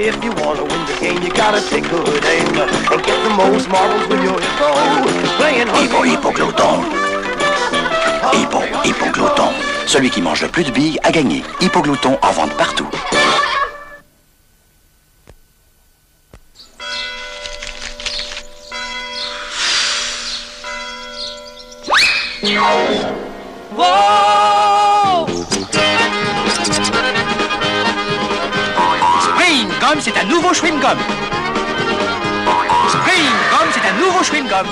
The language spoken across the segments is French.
If you wanna win the game, you gotta take good aim and get the most marbles with your hippo. Playing Hippo, hippogloton. Hippo, hippogloton. Celui qui mange le plus de billes a gagné. Hippoglouton en vente partout. Spring Gum, c'est un nouveau chewing gum. Spring Gum, c'est un nouveau chewing gum.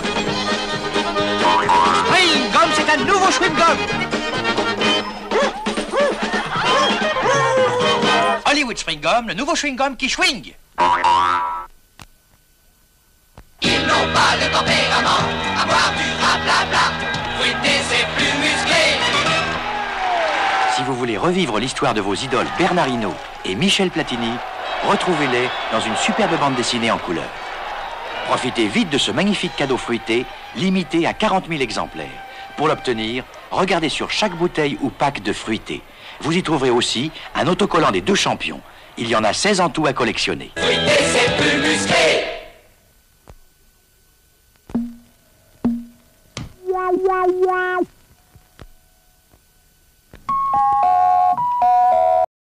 Spring Gum, c'est un nouveau chewing gum. Hollywood Spring Gum, le nouveau chewing gum qui swing. Ils n'ont pas le tempérament à boire du rablabla. Fruité, c'est plus musclé. Si vous voulez revivre l'histoire de vos idoles Bernard Hinault et Michel Platini, retrouvez-les dans une superbe bande dessinée en couleur. Profitez vite de ce magnifique cadeau fruité, limité à 40 000 exemplaires. Pour l'obtenir, regardez sur chaque bouteille ou pack de fruité. Vous y trouverez aussi un autocollant des deux champions. Il y en a 16 en tout à collectionner. Fruité, c'est plus musclé.